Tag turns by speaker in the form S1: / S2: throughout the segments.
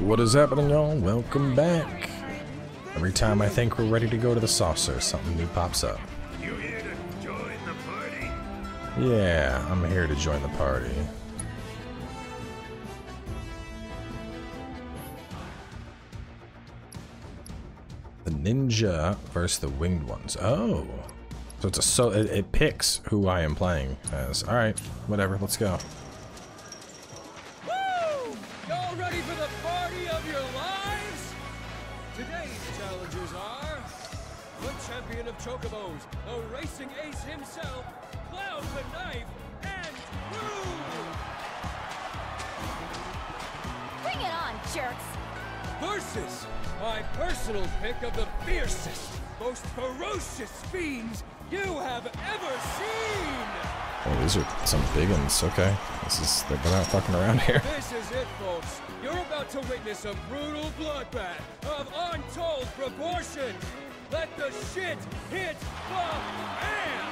S1: What is happening, y'all? Welcome back. Every time I think we're ready to go to the saucer, something new pops up.
S2: You here to join the party?
S1: Yeah, I'm here to join the party. The ninja versus the winged ones. Oh. So it's a so it, it picks who I am playing as. Alright, whatever, let's go.
S3: Chocobos, the racing ace himself, Cloud the Knife, and Groove!
S4: Bring it on, jerks!
S3: Versus my personal pick of the fiercest, most ferocious fiends you have ever seen!
S1: Oh, these are some big ones. Okay. This is they're not fucking around here.
S3: This is it, folks. You're about to witness a brutal bloodbath of untold proportion. Let the shit hit the fan!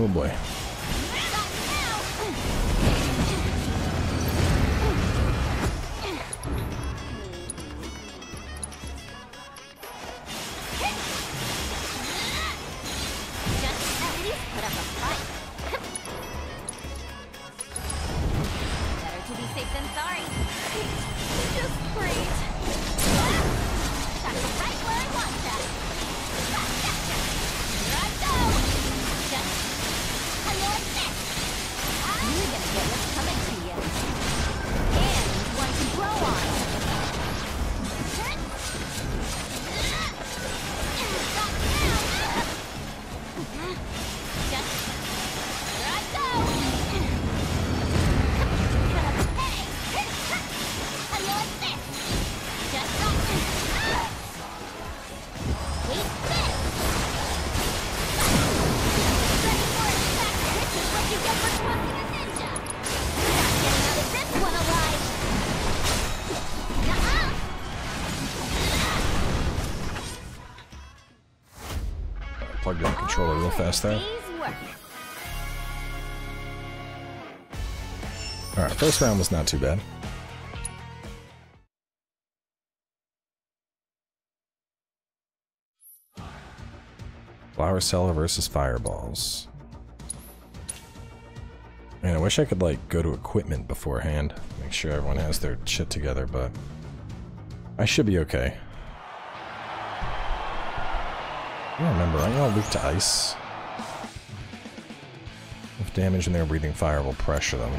S1: Oh boy. Fast there. Alright, first round was not too bad. Flower Seller versus Fireballs. Man, I wish I could, like, go to equipment beforehand. Make sure everyone has their shit together, but... I should be okay. I don't remember. I'm not weak to ice. If damage and they're breathing fire will pressure them.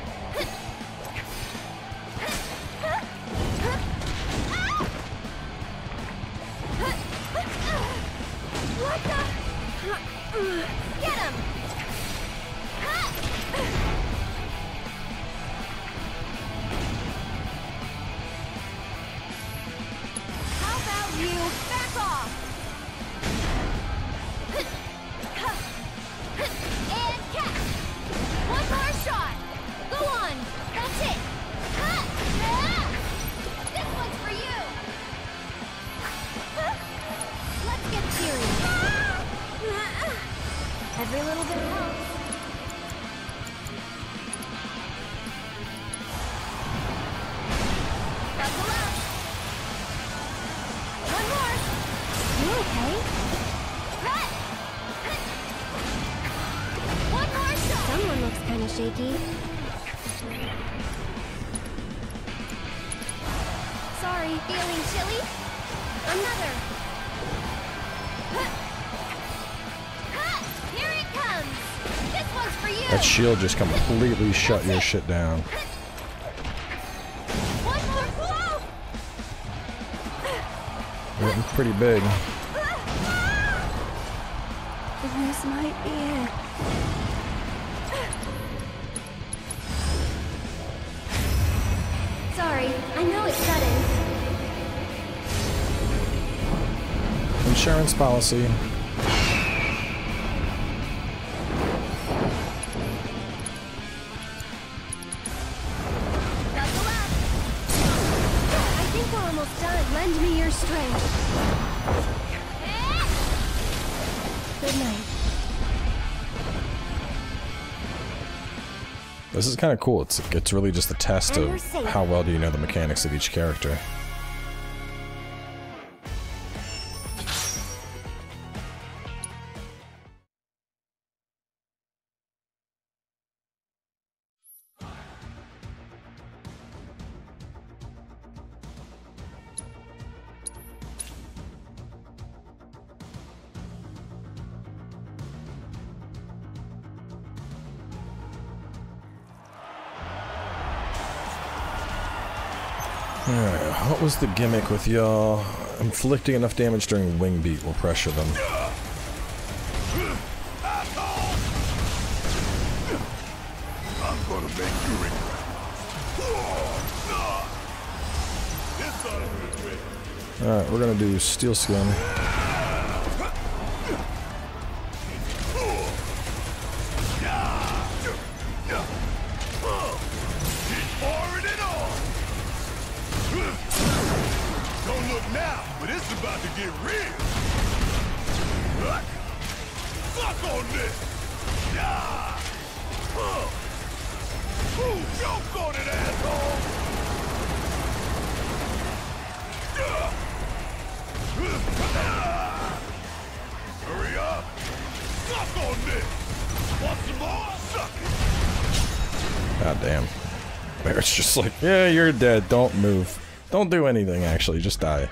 S4: Get him!
S1: Shield just completely shut your shit down. Getting pretty big.
S5: Might be it. Sorry, I know it's sudden.
S1: Insurance policy. Kind of cool. It's it's really just a test of how well do you know the mechanics of each character. Alright, what was the gimmick with y'all? Inflicting enough damage during wing beat will pressure them.
S6: I'm gonna make you regret. This ought to be quick.
S1: Alright, we're gonna do steel skin.
S6: Yeah,
S1: you're dead. Don't move. Don't do anything, actually. Just die.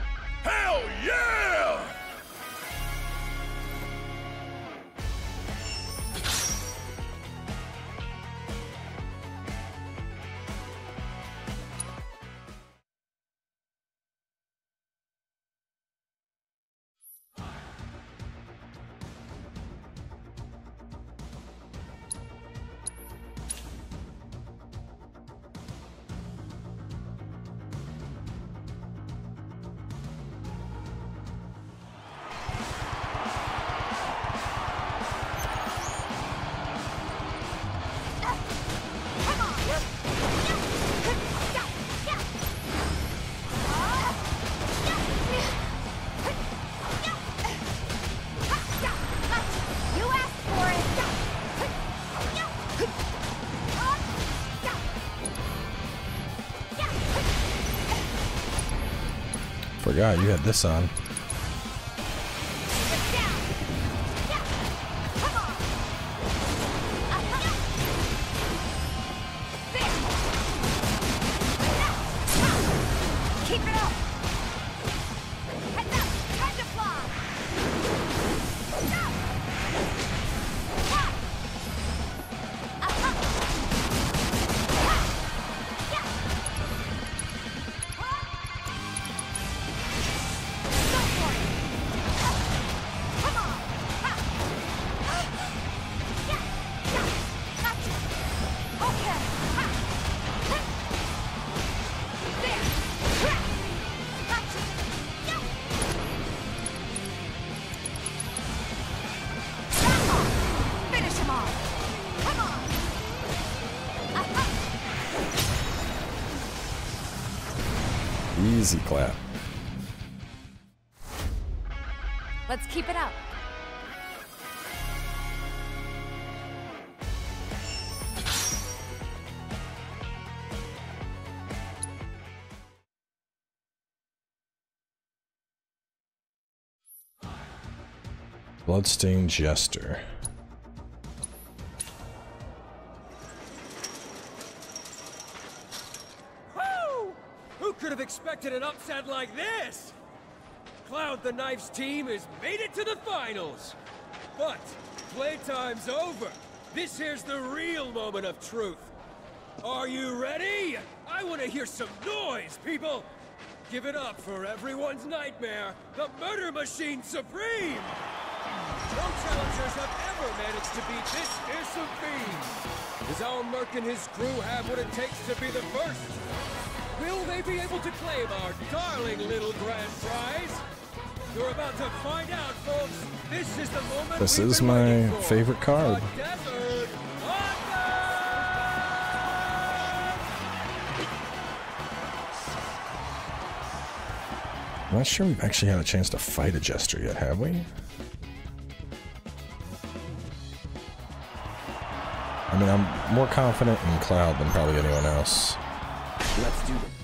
S1: Forgot you had this on. Bloodstained Jester.
S3: Woo! Who could have expected an upset like this? Cloud the Knife's team has made it to the finals. But playtime's over. This here's the real moment of truth. Are you ready? I want to hear some noise, people. Give it up for everyone's nightmare, the Murder Machine Supreme. No challengers have ever managed to beat this fearsome fiend. Does our Merc and his crew have what it takes to be the first? Will they be able to claim our darling little grand prize? You're about to find out, folks. This is the moment
S1: This is my favorite card.
S3: The Desert Thunder!
S1: I'm not sure we've actually had a chance to fight a Jester yet, have we? I mean, I'm more confident in Cloud than probably anyone else.
S7: Let's do this.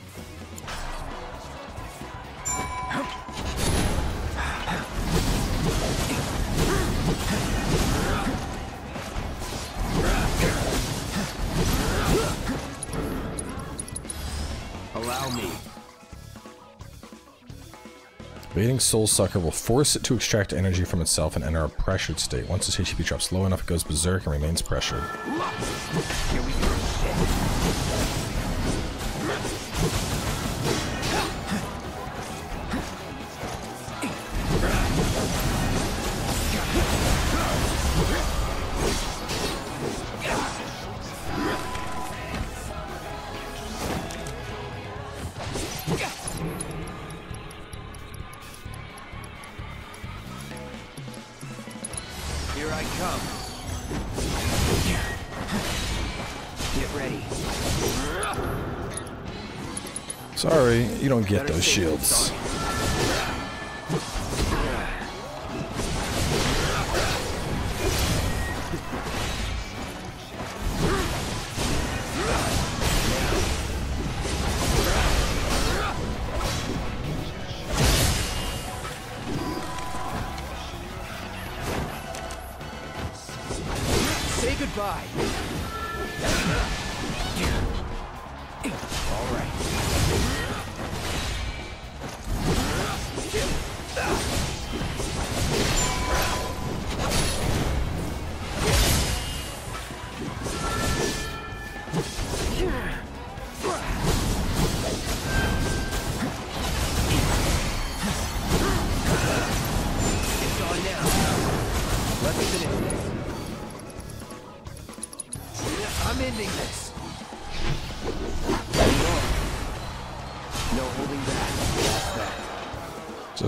S1: Baiting Soul Sucker will force it to extract energy from itself and enter a pressured state. Once its HP drops low enough, it goes berserk and remains pressured. Shields.
S7: Say goodbye.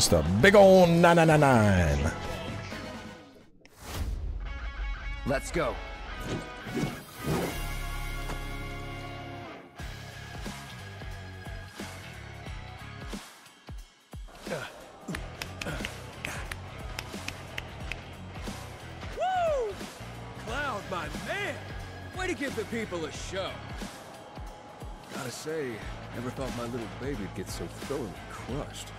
S1: Just a big ol' 999.
S7: Let's go.
S3: Woo! Cloud, my man! Way to give the people a show. Gotta say, never thought my little baby'd get so thoroughly crushed.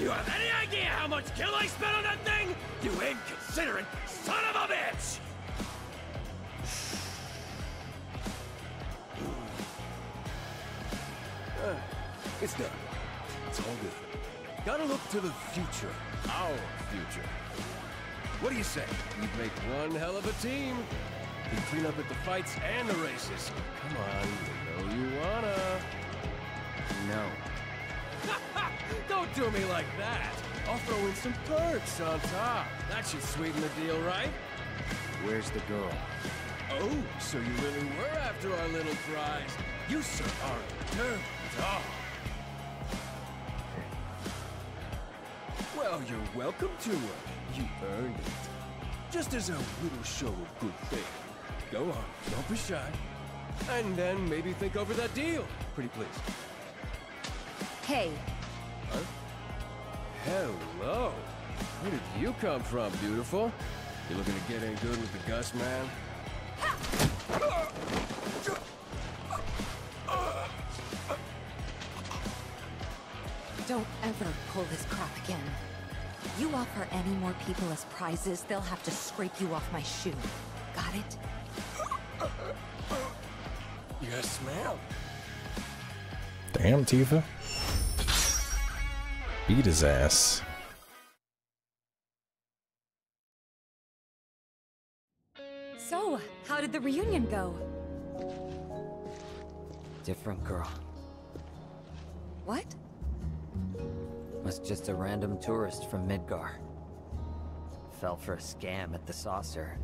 S3: Do you have any idea how much gil I spent on that thing? You inconsiderate son of a bitch! Uh, it's done. It's all good. Gotta look to the future. Our future. What do you say? We'd make one hell of a team. We'd clean up at the fights and the races. Come on, you know you wanna.
S7: No.
S3: Don't do me like that. I'll throw in some perks on top. That should sweeten the deal, right?
S7: Where's the girl?
S3: Oh, so you really were after our little prize. You sir are a dirty dog. Well, you're welcome to her. You earned it. Just as a little show of good faith. Go on, don't be shy. And then maybe think over that deal. Pretty please.
S4: Hey,
S3: Hello. Where did you come from, beautiful? You looking to get in good with the Gus man?
S4: don't ever pull this crap again. You offer any more people as prizes, they'll have to scrape you off my shoe. Got it?
S3: Yes, ma'am.
S1: Damn, Tifa. Beat his ass.
S8: So, how did the reunion go?
S7: Different girl.
S8: What?
S7: Was just a random tourist from Midgar. Fell for a scam at the saucer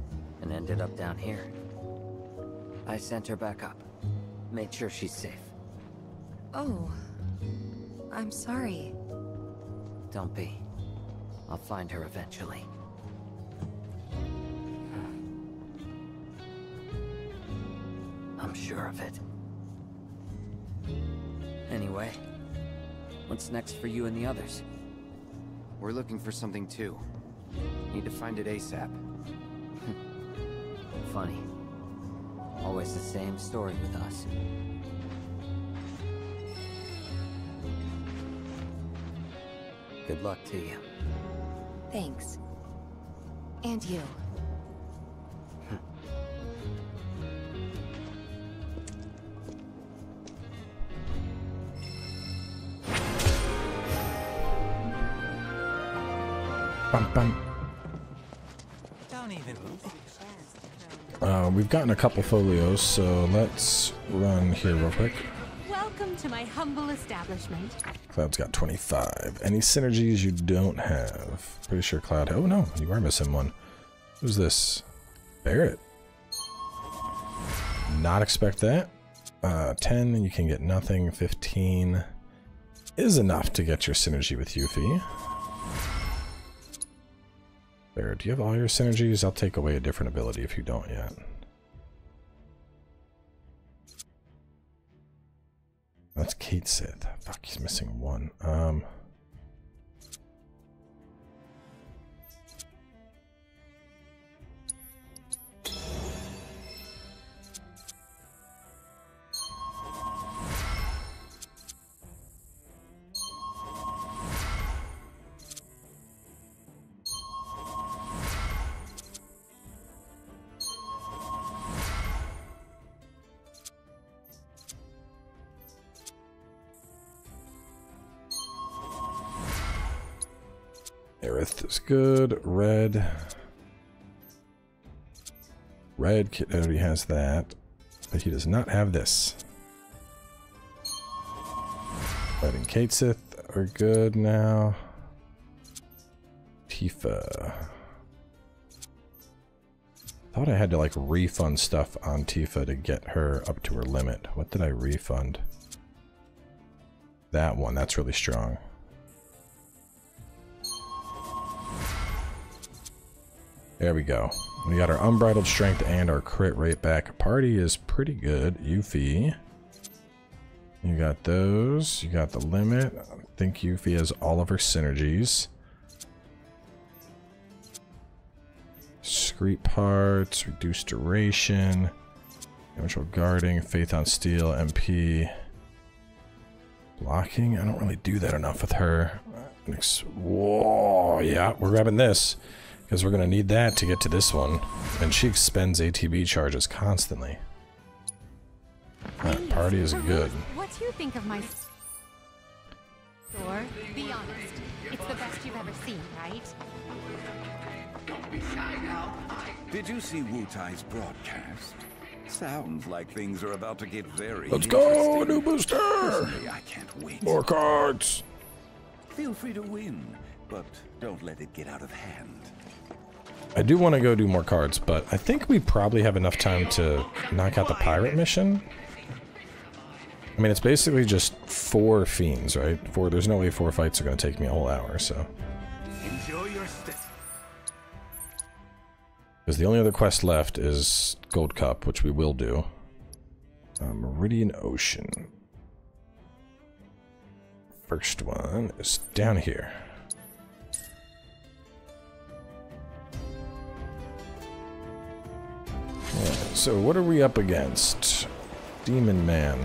S7: and ended up down here. I sent her back up. Made sure she's safe.
S8: Oh. I'm sorry.
S7: Don't be. I'll find her eventually. I'm sure of it. Anyway, what's next for you and the others? We're looking for something too. Need to find it ASAP. Funny. Always the same story with us. Good luck to you.
S8: Thanks. And you.
S1: Bum, bum. Uh, we've gotten a couple folios, so let's run here real quick.
S8: To my humble establishment.
S1: Cloud's got 25. Any synergies you don't have? Pretty sure Cloud. Oh no, you are missing one. Who's this? Barret. Not expect that. Uh, 10, you can get nothing. 15 is enough to get your synergy with Yuffie. Barret, do you have all your synergies? I'll take away a different ability if you don't yet. That's Cait Sith. Fuck, he's missing one. Um. Good. Red. Red kid already has that, but he does not have this. Red and Cait Sith are good now. Tifa. Thought I had to like refund stuff on Tifa to get her up to her limit. What did I refund? That one, that's really strong. There we go. We got our unbridled strength and our crit rate back. Party is pretty good. Yuffie. You got those. You got the limit. I think Yuffie has all of her synergies. Discrete parts, reduced duration, damage guarding, faith on steel, MP. Blocking, I don't really do that enough with her. Whoa, yeah, we're grabbing this. Because we're going to need that to get to this one. And she expends ATB charges constantly. That party is good.
S8: What do you think of my store? Be honest. It's the best you've ever seen, right? Don't be shy now.
S2: Did you see Wutai's broadcast? Sounds like things are about to get very
S1: Let's go,
S2: interesting.
S1: new booster!
S2: Personally, I can't wait.
S1: More cards!
S2: Feel free to win, but don't let it get out of hand.
S1: I do want to go do more cards, but I think we probably have enough time to knock out the pirate mission. I mean, it's basically just four fiends, right? Four. There's no way four fights are going to take me a whole hour, so.
S2: Enjoy your stay.
S1: Because the only other quest left is Gold Cup, which we will do. Uh, Meridian Ocean. First one is down here. Yeah, so what are we up against? Demon Man.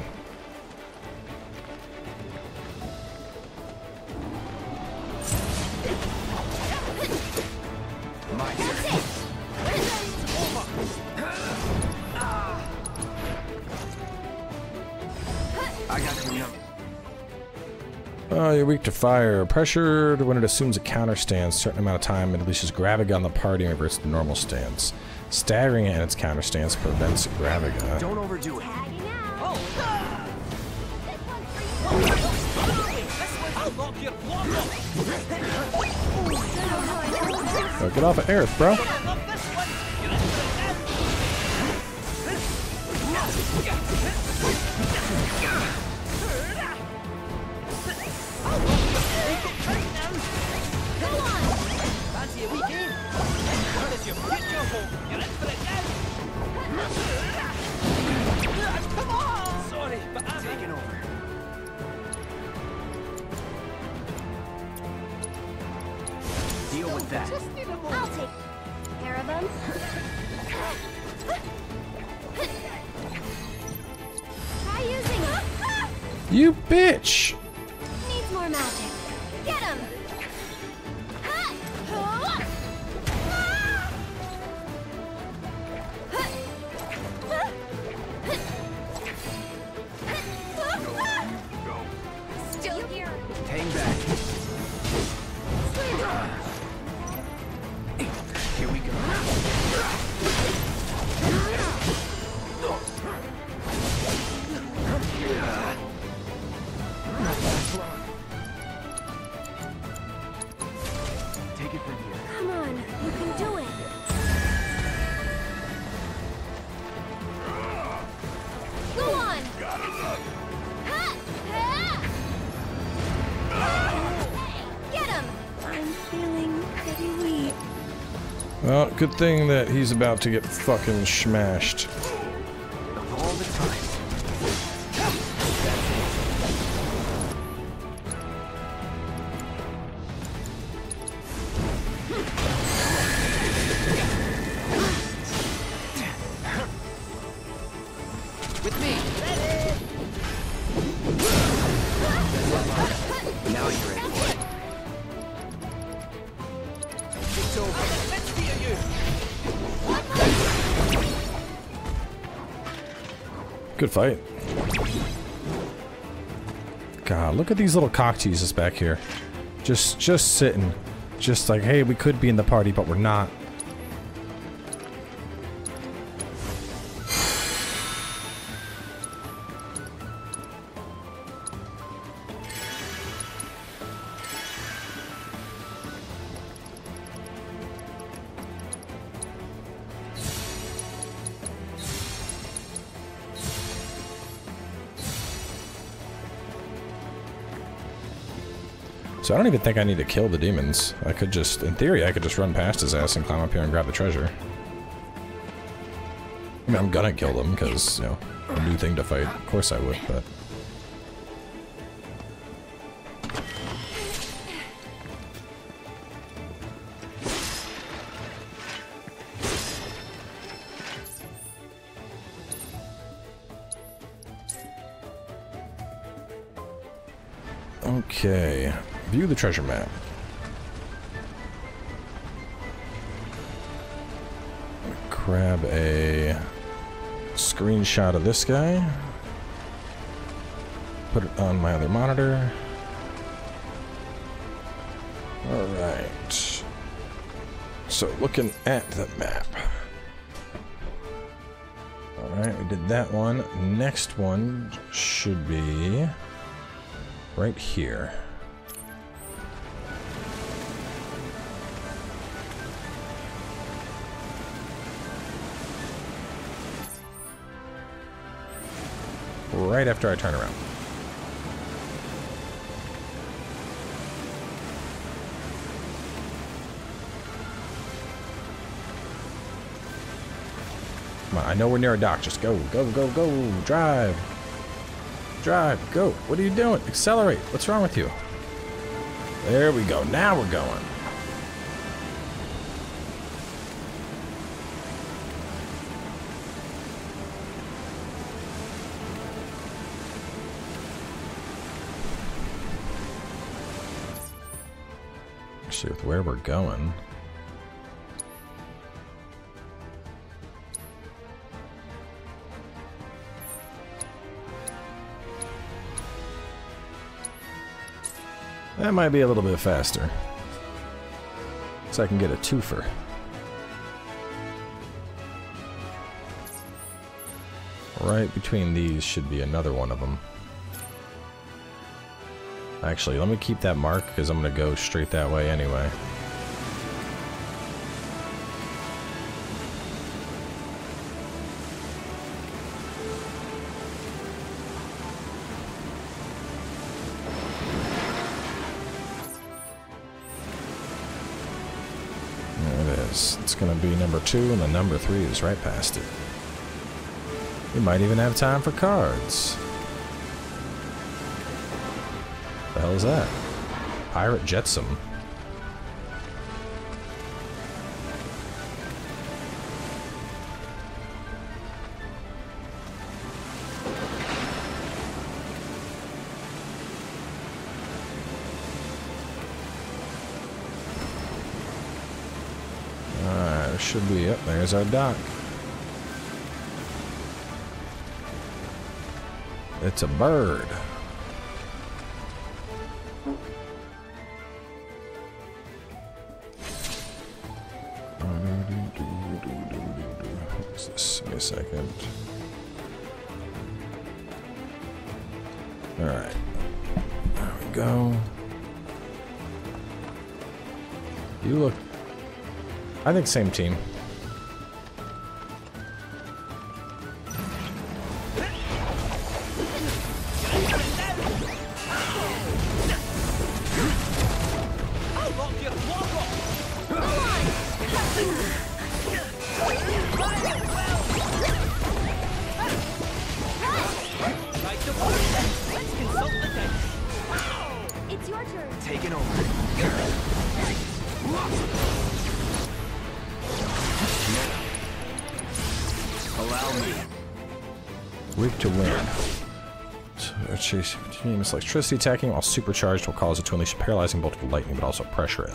S7: Got
S1: you're weak to fire. Pressured when it assumes a counter stance. Certain amount of time, it unleashes Graviga on the party and reverts normal stance. Staggering it in its counter stance prevents Graviga.
S9: Don't overdo it.
S4: Tagging out.
S1: Oh, get off of Aerith, bro.
S9: Fancy a weekend? On! Sorry, but I'm taking over. Deal with that.
S4: I'll take care of them.
S1: You bitch! Good thing that he's about to get fucking smashed. Good fight. God, look at these little cock teases back here. Just, just sitting. Just like, hey, we could be in the party, but we're not. So I don't even think I need to kill the demons. I could just, in theory, I could just run past his ass and climb up here and grab the treasure. I mean, I'm gonna kill them because, you know, a new thing to fight. Of course I would, but... treasure map. Grab a screenshot of this guy. Put it on my other monitor. Alright. So looking at the map. Alright, we did that one. Next one should be right here. Right after I turn around. Come on, I know we're near a dock. Just go, go, go, go. Drive. Drive, go. What are you doing? Accelerate. What's wrong with you? There we go. Now we're going. With where we're going. That might be a little bit faster. So I can get a twofer. Right between these should be another one of them. Actually, let me keep that mark because I'm going to go straight that way anyway. It's going to be number two, and the number three is right past it. We might even have time for cards. The hell is that? Pirate Jetsam. Alright, should be it. There's our dock. It's a bird. What's this? Give a second. Alright. There we go. You look. I think same team. Electricity attacking while supercharged will cause it to unleash a paralyzing bolt of lightning, but also pressure it.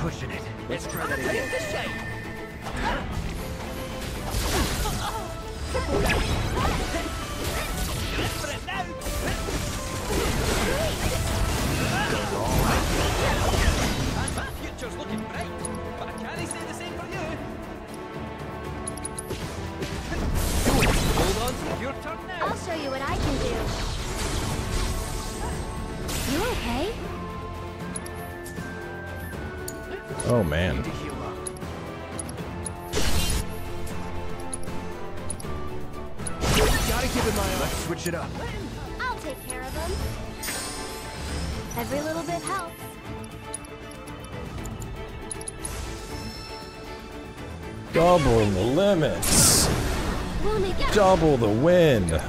S9: Pushing it. Let's try that again. My future's looking bright, but I can't say the same for you. Do it. Hold on. Your turn now.
S4: I'll show you what I can do. You okay?
S1: Oh man.
S9: To heal up. Gotta keep in mind. Let's switch it up.
S4: I'll take care of them. Every little bit helps.
S1: Double the limits.
S4: We'll make it.
S1: Double the win.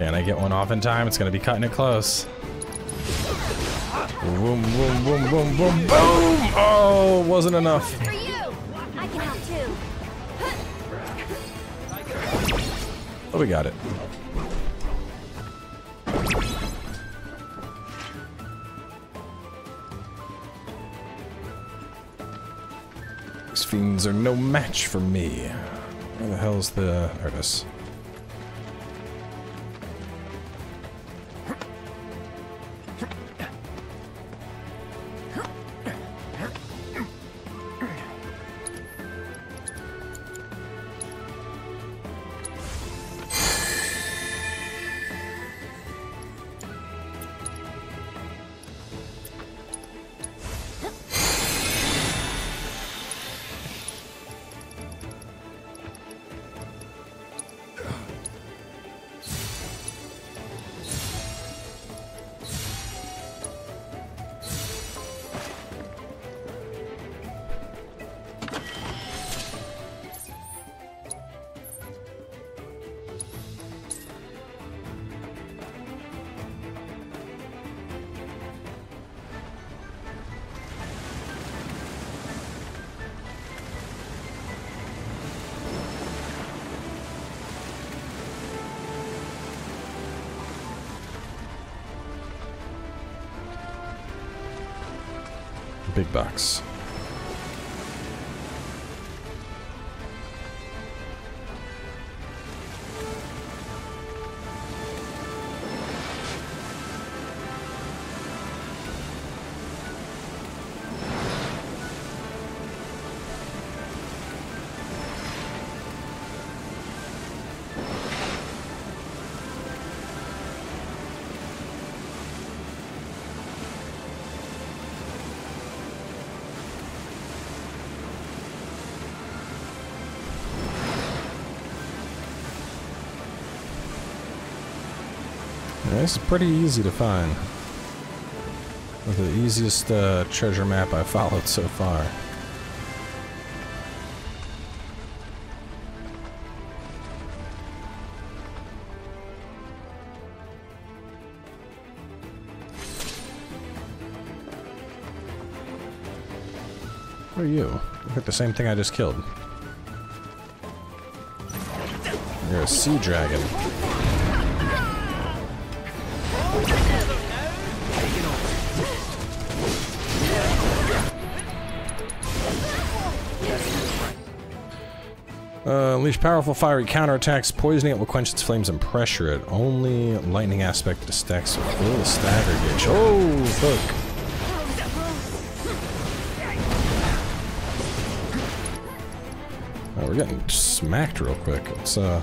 S1: Can I get one off in time? It's gonna be cutting it close. Boom, boom, boom, boom, boom, boom! Oh, wasn't enough.
S4: For you! I can help too.
S1: Oh, we got it. These fiends are no match for me. Where the hell's the... There it is. Big box. Is pretty easy to find. The easiest uh, treasure map I've followed so far. Who are you? Look at the same thing I just killed. You're a sea dragon. Powerful fiery counterattacks. Poisoning it will quench its flames and pressure it. Only lightning aspect to stacks with full stagger gauge. Oh, fuck. Oh, we're getting smacked real quick. Let's, uh...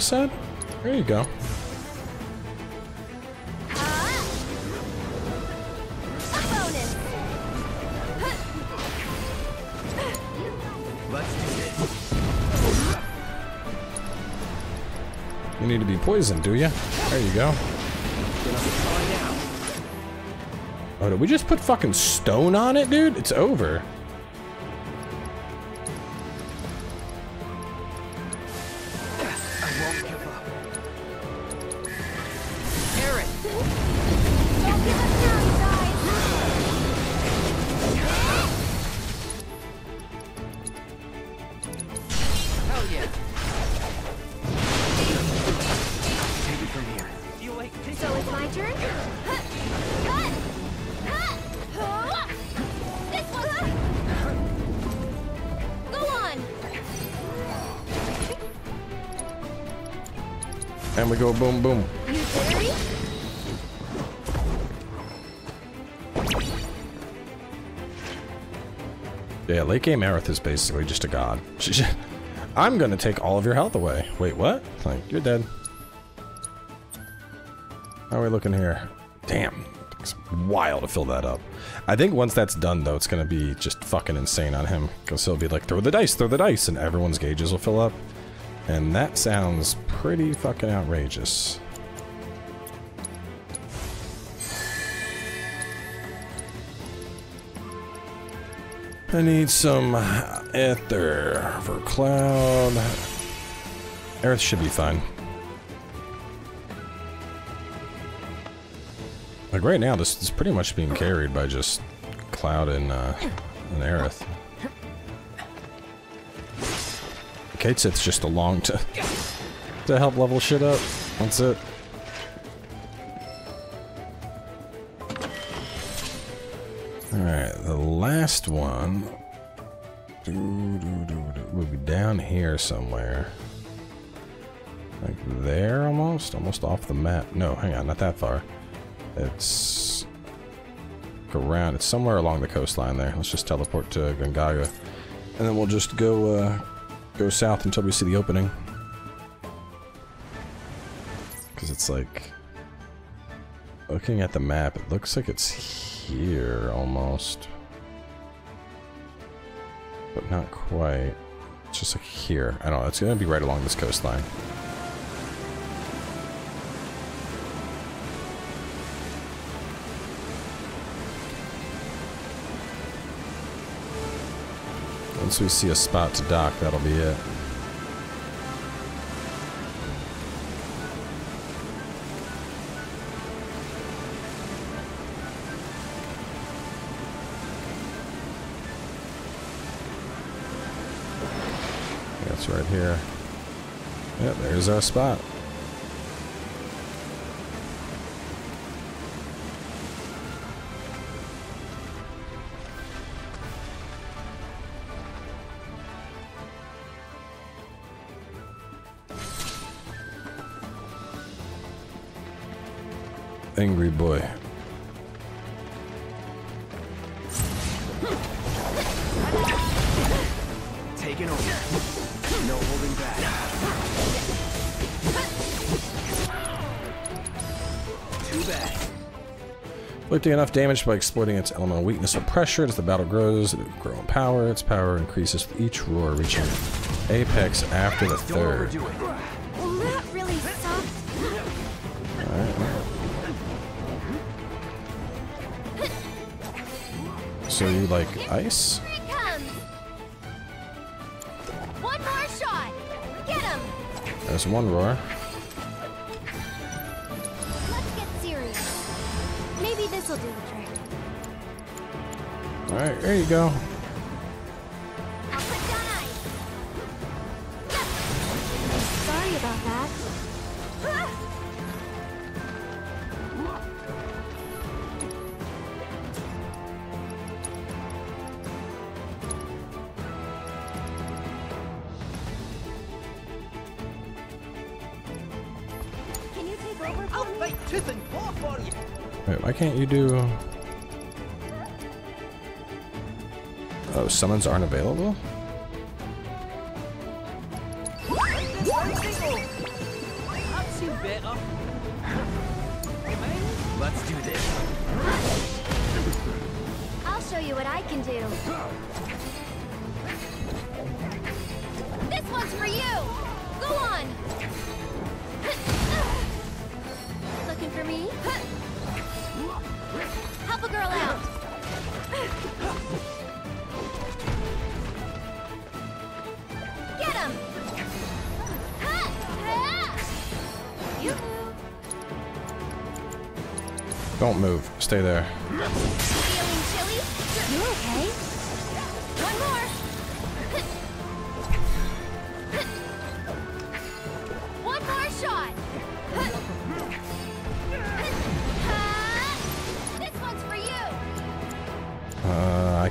S4: you
S1: said? There you go. You need to be poisoned, do you? There you go. Oh, did we just put fucking stone on it, dude? It's over. And we go boom boom. Yeah, late game Aerith is basically just a god. I'm gonna take all of your health away. Wait, what? Like, you're dead. How are we looking here? Damn. It's wild to fill that up. I think once that's done, though, it's gonna be just fucking insane on him. Because he'll be like, throw the dice, throw the dice, and everyone's gauges will fill up. And that sounds pretty fucking outrageous. I need some ether for Cloud. Aerith should be fine. Like right now, this is pretty much being carried by just Cloud and, uh, and Aerith. Cait Sith just along to to help level shit up. That's it. Alright, the last one will be down here somewhere. Like there almost? Almost off the map. No, hang on, not that far. It's around. It's somewhere along the coastline there. Let's just teleport to Gongaga. And then we'll just go uh, go south until we see the opening. Because it's like... Looking at the map, it looks like it's here almost. But not quite. It's just like here. I don't know. It's to be right along this coastline. Once we see a spot to dock, that'll be it. That's right here. Yep, there's our spot. Angry boy.
S9: Taking over. No holding back. Too bad.
S1: Inflicting enough damage by exploiting its elemental weakness or pressure as the battle grows, it will grow in power. Its power increases with each roar, reaching apex after the third. So you like ice?
S4: Here it comes. One more shot. Get him.
S1: There's one roar.
S4: Let's get serious. Maybe this'll do the trick.
S1: Alright, there you go. Wait, why can't you do... Uh, oh, summons aren't available?
S9: Perhaps you better. Let's do this.
S4: I'll show you what I can do. This one's for you. Go on. Looking for me? Help a girl out. Get him.
S1: Don't move. Stay there.
S4: Feeling chilly? You okay?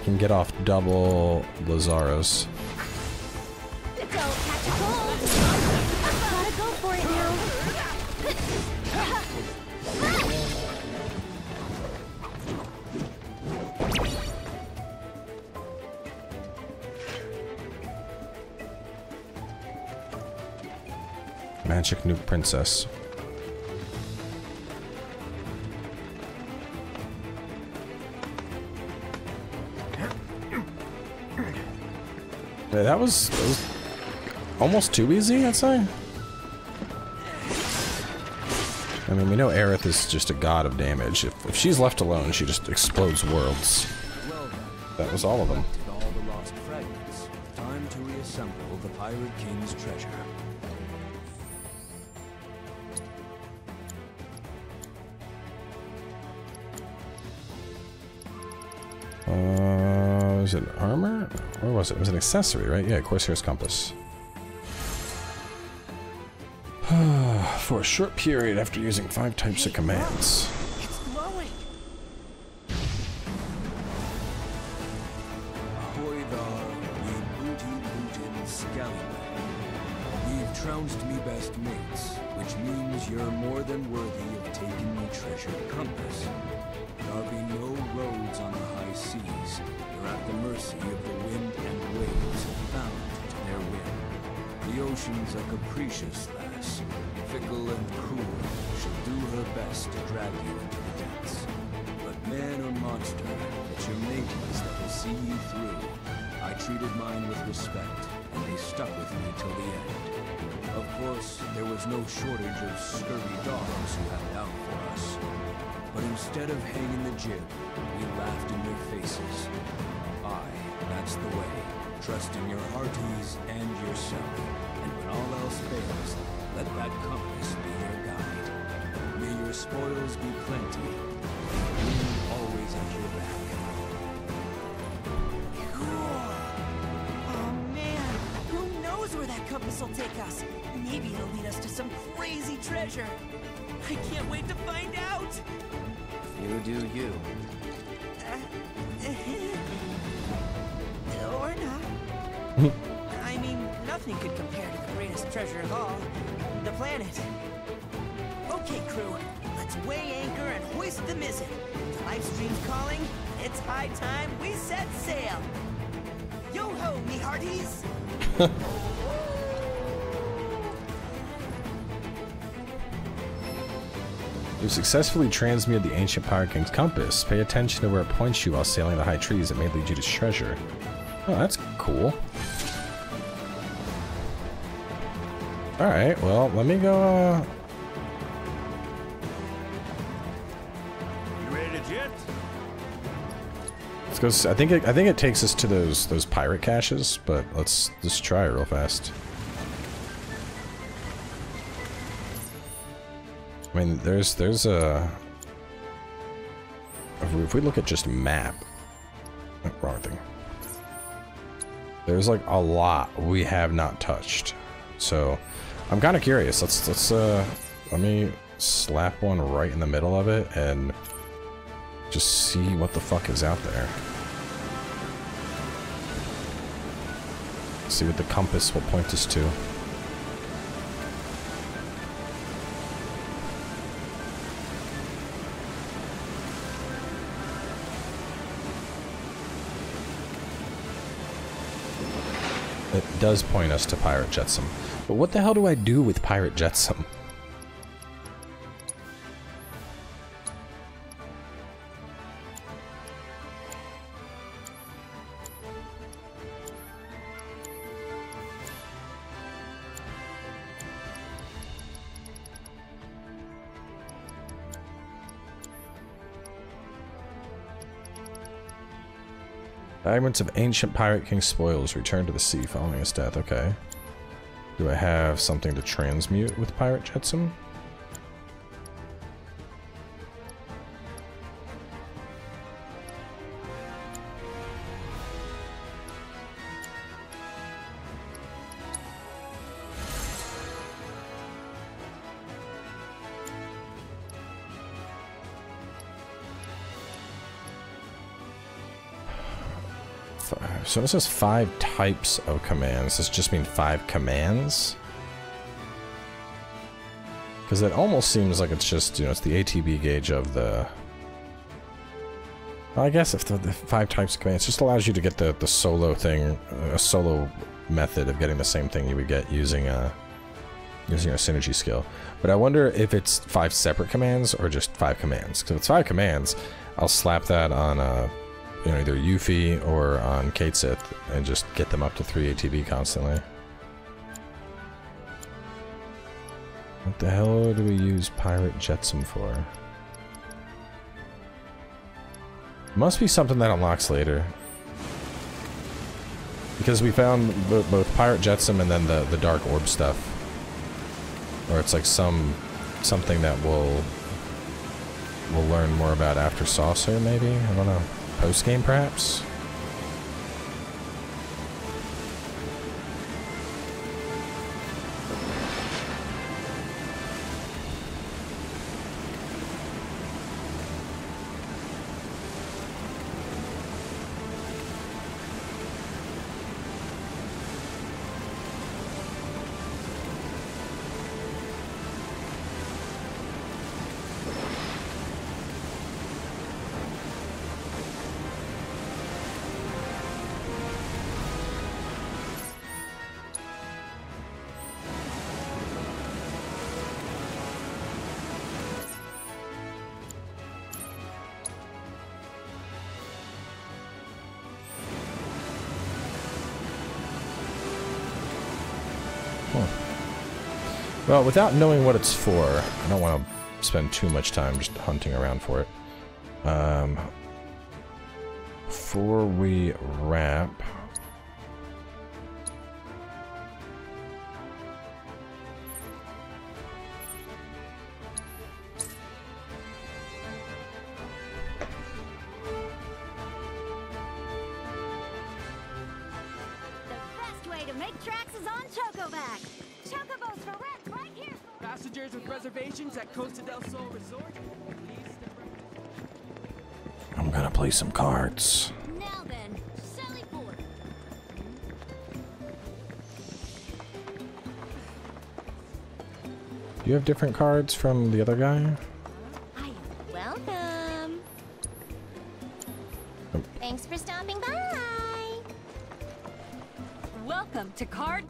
S1: Can get off double Lazaros.
S4: Don't catch a cold. Gotta go for it now.
S1: Magic Nuke Princess. That was, that was almost too easy, I'd say. I mean, we know Aerith is just a god of damage. If, if she's left alone, she just explodes worlds. That was all of them.
S10: Time to reassemble the Pirate King's treasure.
S1: Uh, was it armor? Or was it? It was an accessory, right? Yeah, Corsair's Compass. For a short period after using five types of commands. Successfully transmuted the ancient Pirate King's compass. Pay attention to where it points you while sailing the high trees. It may lead you to treasure. Oh, that's cool. Alright, well, let me go, uh...
S2: You ready to jet?
S1: Let's go, I think it, I think it takes us to those, those pirate caches, but let's just try it real fast. I mean, there's, there's a... If we, look at just map... oh, wrong thing. There's like a lot we have not touched. So, I'm kind of curious. Let's, let's, uh... Let me slap one right in the middle of it and just see what the fuck is out there. See what the compass will point us to. Does point us to Pirate Jetsam. But what the hell do I do with Pirate Jetsam? Fragments of ancient Pirate King spoils return to the sea following his death. Okay. Do I have something to transmute with Pirate Jetsam? So this is five types of commands. Does this just mean five commands? Because it almost seems like it's just, you know, it's the ATB gauge of the... Well, I guess if the, the five types of commands just allows you to get the, the solo thing, a solo method of getting the same thing you would get using a, using a synergy skill. But I wonder if it's five separate commands or just five commands. Because if it's five commands, I'll slap that on uh, you know, either Yuffie or on Cait Sith and just get them up to 3 ATB constantly. What the hell do we use Pirate Jetsam for? Must be something that unlocks later. Because we found bo- both Pirate Jetsam and then the, the Dark Orb stuff. Or it's like some something that we'll we'll learn more about after Saucer, maybe? I don't know. Post game, perhaps? Without knowing what it's for, I don't want to spend too much time just hunting around for it. Um, before we wrap... Have different cards from the other guy?
S4: Welcome.
S1: Oh.
S4: Thanks for stopping by.
S8: Welcome to Card.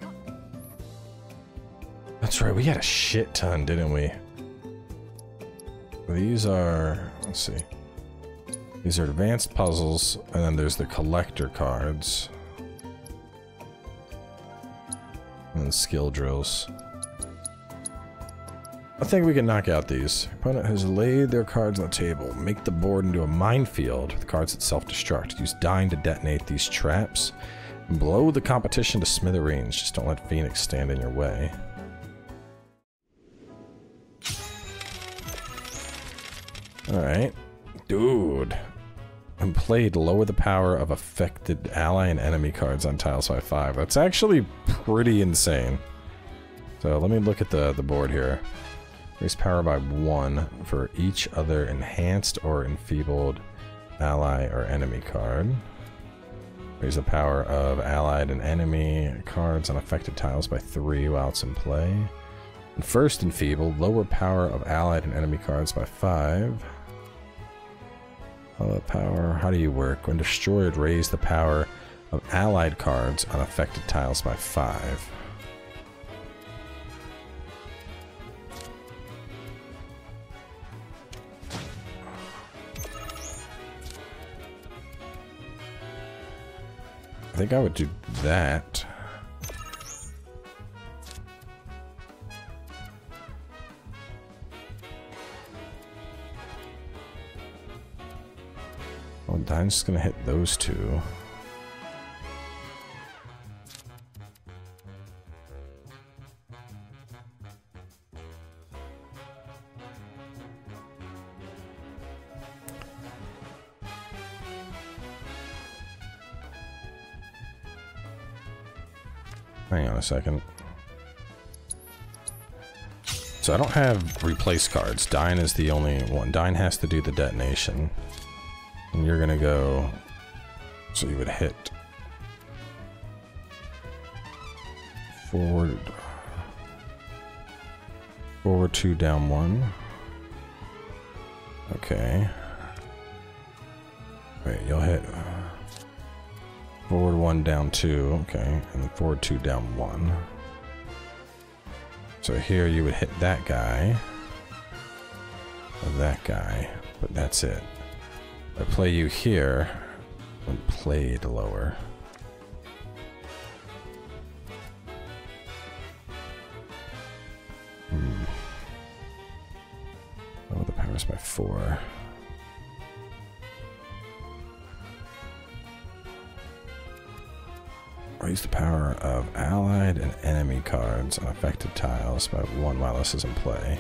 S1: That's right, we had a shit ton, didn't we? These are, let's see. These are advanced puzzles, and then there's the collector cards. And skill drills. I think we can knock out these. Opponent has laid their cards on the table. Make the board into a minefield with cards that self-destruct. Use Dyne to detonate these traps. Blow the competition to smithereens. Just don't let Phoenix stand in your way. Alright. Dude. And played lower the power of affected ally and enemy cards on tiles by 5. That's actually pretty insane. So let me look at the, the board here. Raise power by 1 for each other enhanced or enfeebled ally or enemy card. Raise the power of allied and enemy cards on affected tiles by 3 while it's in play. And first enfeebled, lower power of allied and enemy cards by 5. Lower power, how do you work? When destroyed, raise the power of allied cards on affected tiles by 5. Think I would do that. Oh, I'm just gonna hit those two. A second. So I don't have replace cards. Dyne is the only one. Dyne has to do the detonation. And you're gonna go... So you would hit... Forward... Forward two, down one. Okay. Wait, you'll hit... One, down two, okay. And then forward two, down one. So here you would hit that guy. That guy. But that's it. I play you here. When played lower. Raise the power of allied and enemy cards on affected tiles by one while this is in play.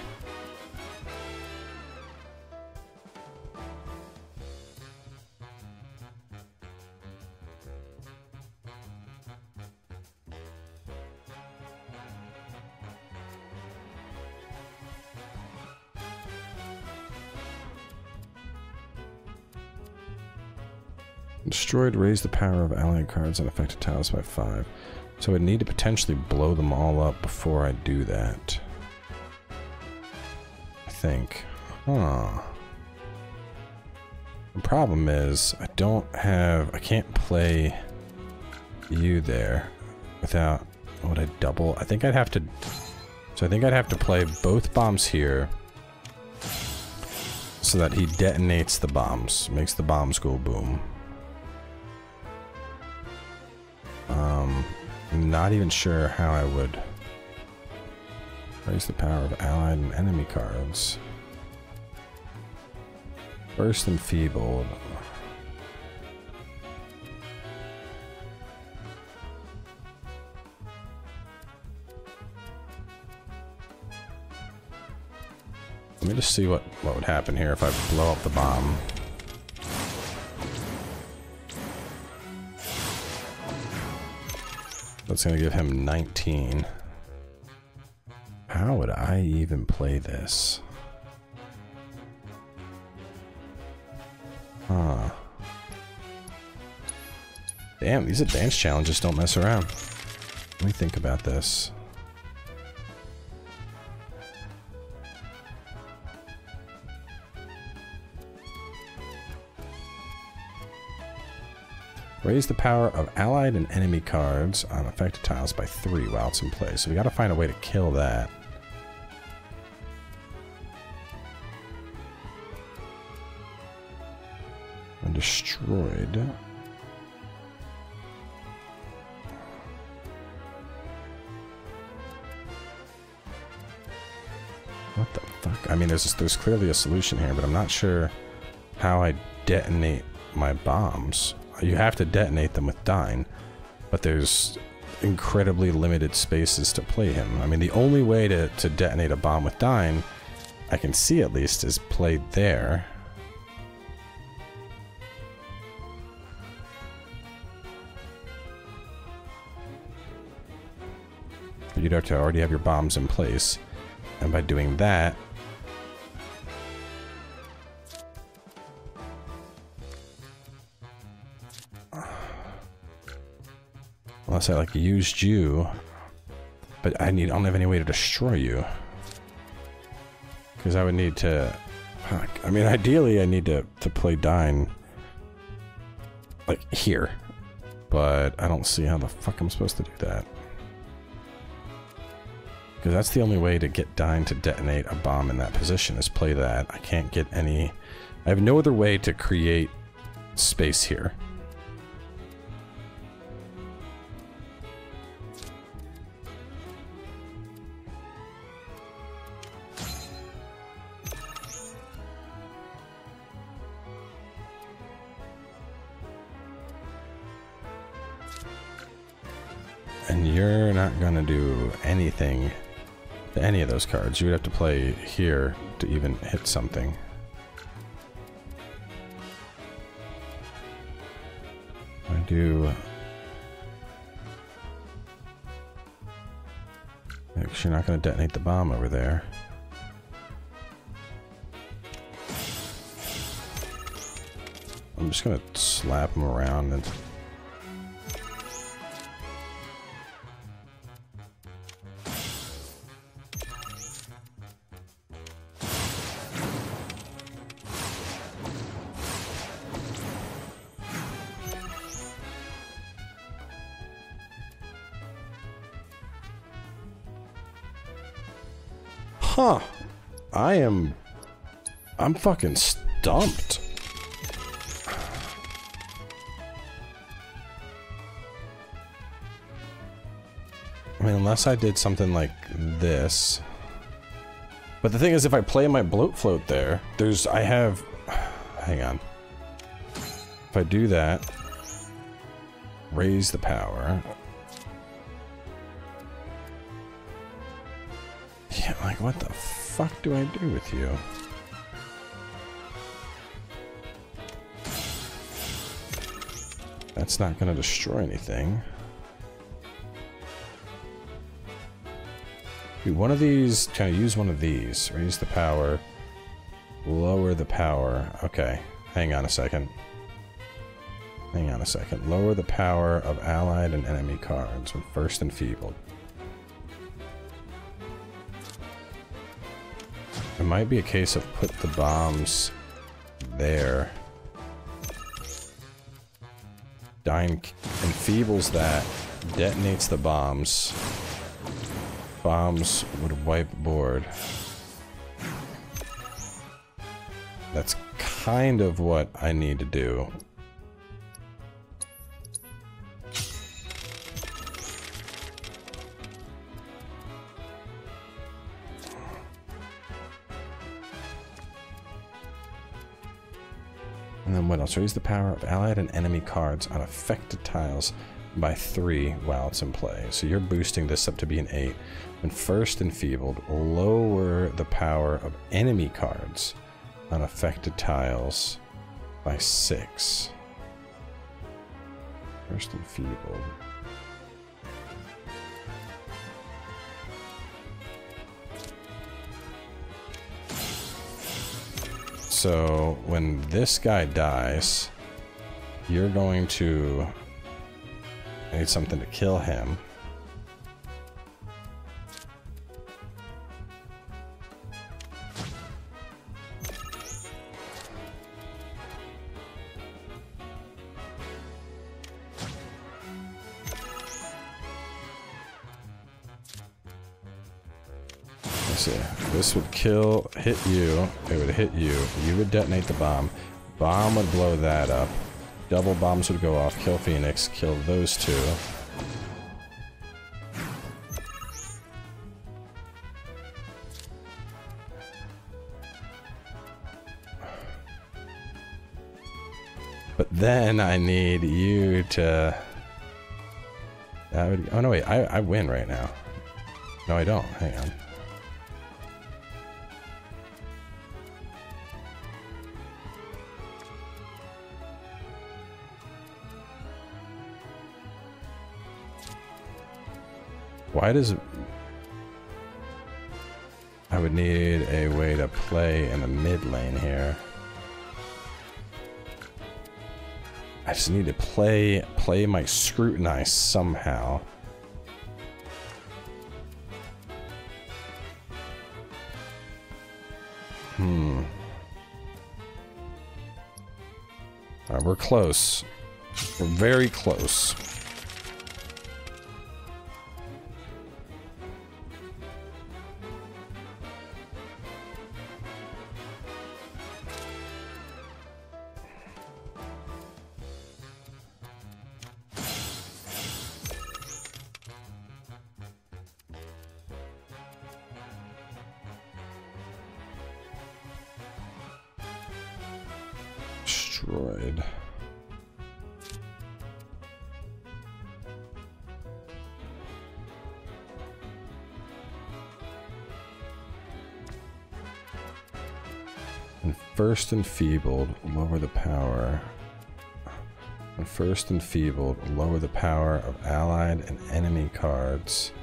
S1: Destroyed, raise the power of allied cards on affected tiles by 5. So I'd need to potentially blow them all up before I do that. I think. Huh. The problem is, I don't have... I can't play you there without... Would I double? I think I'd have to... So I think I'd have to play both bombs here so that he detonates the bombs, makes the bombs go boom. Not even sure how I would Raise the power of allied and enemy cards. Burst and enfeebled. Let me just see what, what would happen here if I blow up the bomb. That's gonna give him 19. How would I even play this? Huh. Damn, these advanced challenges don't mess around. Let me think about this. Raise the power of allied and enemy cards on affected tiles by three while it's in play. So we gotta find a way to kill that. And destroyed. What the fuck? I mean, there's there's clearly a solution here, but I'm not sure how I detonate my bombs. You have to detonate them with Dyne, but there's incredibly limited spaces to play him. I mean, the only way to, to detonate a bomb with Dyne, I can see at least, is played there. You'd have to already have your bombs in place. And by doing that, unless I like used you, but I need I don't have any way to destroy you because I would need to. Fuck. I mean, ideally, I need to to play Dyne like here, but I don't see how the fuck I'm supposed to do that. Because that's the only way to get Dyne to detonate a bomb in that position is play that. I can't get any... I have no other way to create space here. You're not gonna do anything to any of those cards. You would have to play here to even hit something. I do... Because you're not going to detonate the bomb over there. I'm just going to slap him around and... Huh. I am... I'm fucking stumped. I mean, unless I did something like this. But the thing is, if I play my Bloatfloat there, there's... I have... Hang on. If I do that... Raise the power. Like, what the fuck do I do with you? That's not gonna destroy anything. Do one of these, can I use one of these? Raise the power, lower the power. Okay, hang on a second. Hang on a second. Lower the power of allied and enemy cards when first enfeebled. Might be a case of put the bombs there. Dyne enfeebles that, detonates the bombs. Bombs would wipe board. That's kind of what I need to do. Else? Raise the power of allied and enemy cards on affected tiles by three while it's in play. So you're boosting this up to be an eight. When first enfeebled, lower the power of enemy cards on affected tiles by six. First enfeebled. So when this guy dies, you're going to need something to kill him. This would kill, hit you. It would hit you. You would detonate the bomb. Bomb would blow that up. Double bombs would go off. Kill Phoenix. Kill those two. But then I need you to. That would. Oh no! Wait. I I win right now. No, I don't. Hang on. Why does it... I would need a way to play in the mid lane here. I just need to play play my scrutinize somehow. Hmm. We're close. We're very close. good. And first enfeebled, lower the power. And first enfeebled, lower the power of allied and enemy cards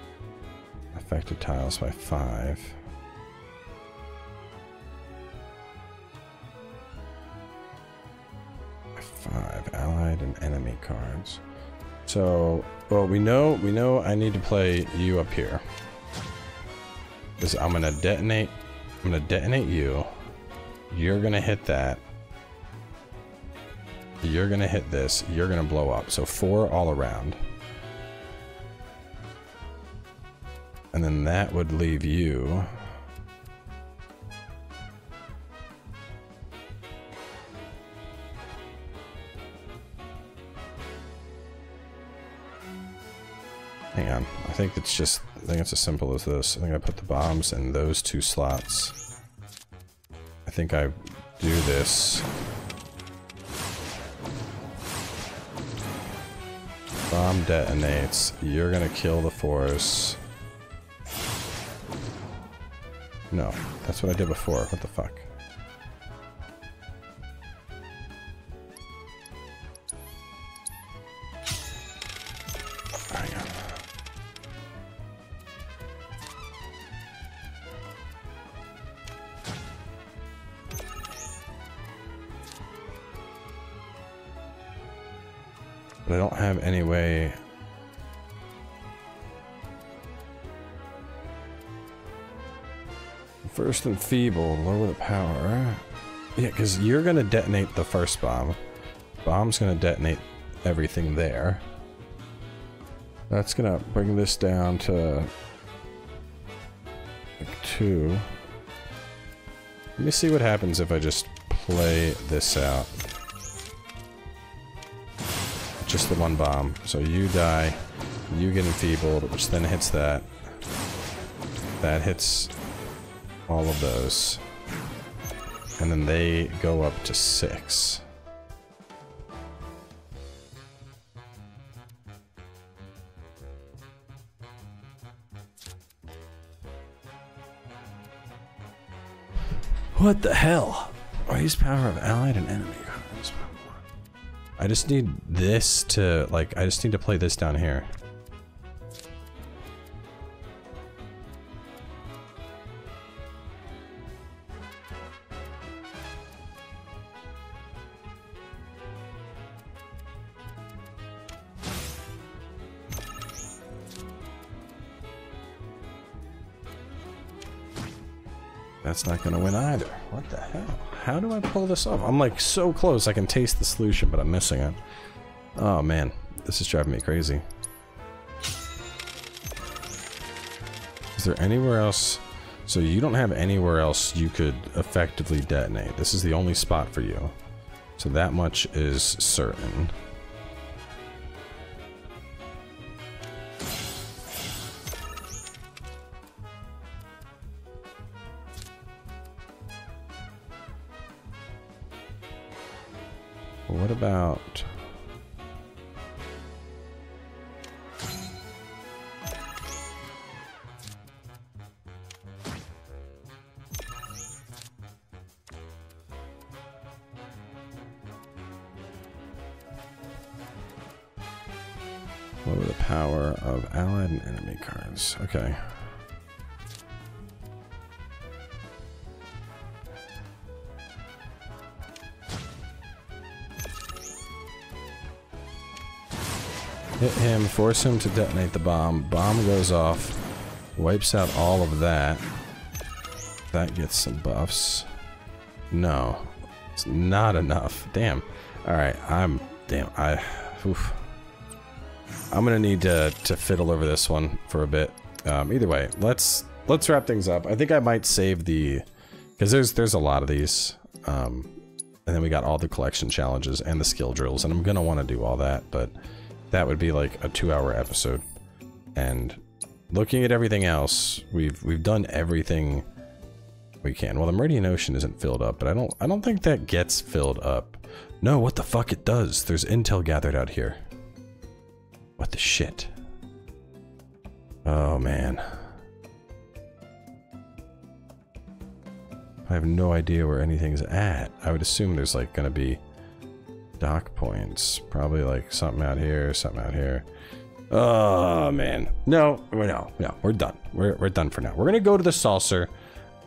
S1: affected tiles by 5. So, well, we know we know I need to play you up here. This I'm gonna detonate. I'm gonna detonate you. You're gonna hit that. You're gonna hit this. You're gonna blow up. So four all around. And then that would leave you. Think it's just, I think it's as simple as this. I think I put the bombs in those two slots. I think I do this. Bomb detonates. You're gonna kill the force. No, that's what I did before. What the fuck? But I don't have any way. First enfeebled, lower the power. Yeah, because you're gonna detonate the first bomb. Bomb's gonna detonate everything there. That's gonna bring this down to like two. Let me see what happens if I just play this out just the one bomb. So you die, you get enfeebled, which then hits that. That hits all of those. And then they go up to six. What the hell? Raise power of allied and enemies. I just need this to, like, I just need to play this down here. That's not gonna win either. Pull this off? I'm like so close. I can taste the solution, but I'm missing it. Oh man, this is driving me crazy. Is there anywhere else? So you don't have anywhere else you could effectively detonate. This is the only spot for you. So that much is certain. What about... Lower the power of allied and enemy cards. Okay. Him, force him to detonate the bomb. Bomb goes off, wipes out all of that. That gets some buffs. No, it's not enough. Damn. All right, I'm damn. I, oof. I'm gonna need to to fiddle over this one for a bit. Um, either way, let's let's wrap things up. I think I might save the because there's there's a lot of these. Um, and then we got all the collection challenges and the skill drills, and I'm gonna want to do all that, but that would be like a two-hour episode. And looking at everything else, we've we've done everything we can. Well, the Meridian Ocean isn't filled up, but I don't I don't think that gets filled up. No, what the fuck it does? There's intel gathered out here. What the shit? Oh man. I have no idea where anything's at. I would assume there's like gonna be dock points. Probably like something out here, something out here. Oh man. No, no, no. We're done. We're we're done for now. We're gonna go to the saucer.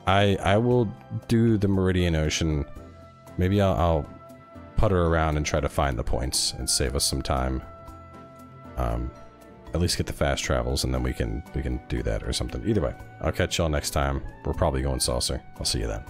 S1: I I will do the Meridian Ocean. Maybe I'll, I'll putter around and try to find the points and save us some time. Um, at least get the fast travels, and then we can we can do that or something. Either way, I'll catch y'all next time. We're probably going saucer. I'll see you then.